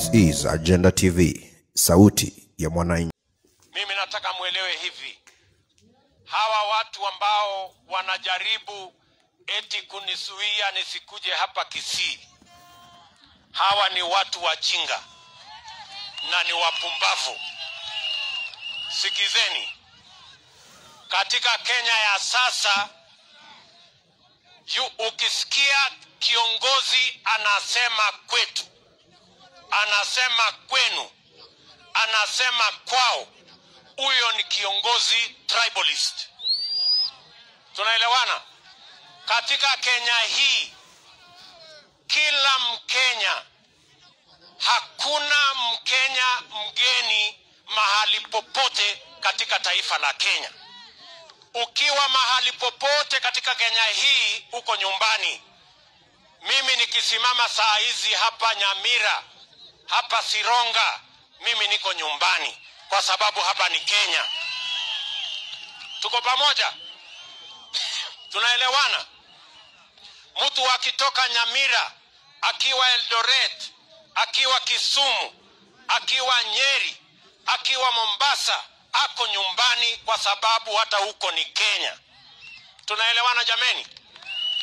This is Agenda TV, sauti ya mwananchi. Mimi nataka mwelewe hivi, hawa watu ambao wanajaribu eti kunisuia nisikuje hapa Kisii, hawa ni watu wajinga na ni wapumbavu. Sikizeni, katika Kenya ya sasa yu, ukisikia kiongozi anasema kwetu, anasema kwenu, anasema kwao, huyo ni kiongozi tribalist. Tunaelewana? Katika Kenya hii kila Mkenya, hakuna Mkenya mgeni mahali popote katika taifa la Kenya. Ukiwa mahali popote katika Kenya hii, uko nyumbani. Mimi nikisimama saa hizi hapa Nyamira, hapa Sironga, mimi niko nyumbani kwa sababu hapa ni Kenya. Tuko pamoja? Tunaelewana? Mtu akitoka Nyamira, akiwa Eldoret, akiwa Kisumu, akiwa Nyeri, akiwa Mombasa, ako nyumbani kwa sababu hata huko ni Kenya. Tunaelewana jameni?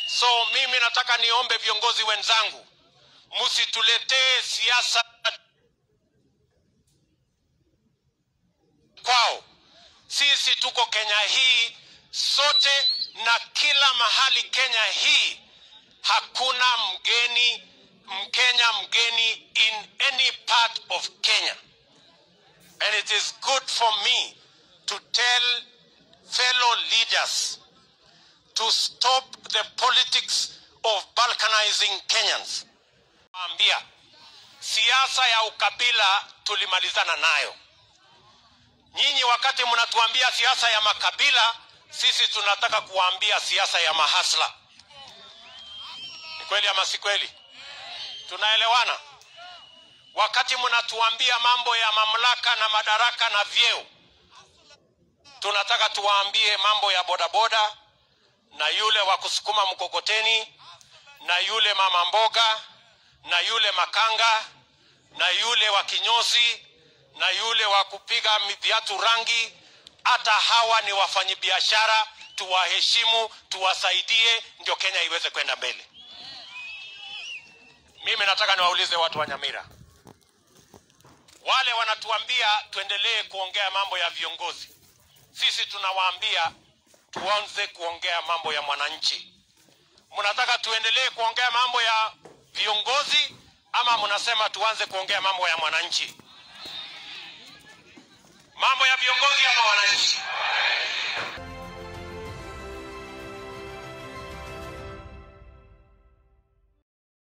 So mimi nataka niombe viongozi wenzangu, msituletee siasa kwao. Sisi tuko Kenya hii sote, na kila mahali Kenya hii hakuna mgeni Mkenya mgeni in any part of Kenya. And it is good for me to tell fellow leaders to stop the politics of balkanizing Kenyans. Ambia siasa ya ukabila tulimalizana nayo. Nyinyi wakati mnatuambia siasa ya makabila, sisi tunataka kuwaambia siasa ya mahasla. Ni kweli ama si kweli? Tunaelewana? Wakati mnatuambia mambo ya mamlaka na madaraka na vyeo, tunataka tuwaambie mambo ya bodaboda na yule wa kusukuma mkokoteni na yule mama mboga na yule makanga na yule wa kinyozi na yule wa kupiga viatu rangi. Hata hawa ni wafanyabiashara, tuwaheshimu, tuwasaidie, ndio Kenya iweze kwenda mbele. Mimi nataka niwaulize watu wa Nyamira, wale wanatuambia tuendelee kuongea mambo ya viongozi, sisi tunawaambia tuanze kuongea mambo ya mwananchi. Mnataka tuendelee kuongea mambo ya viongozi ama mnasema tuanze kuongea mambo ya mwananchi? Mambo ya viongozi ama wananchi?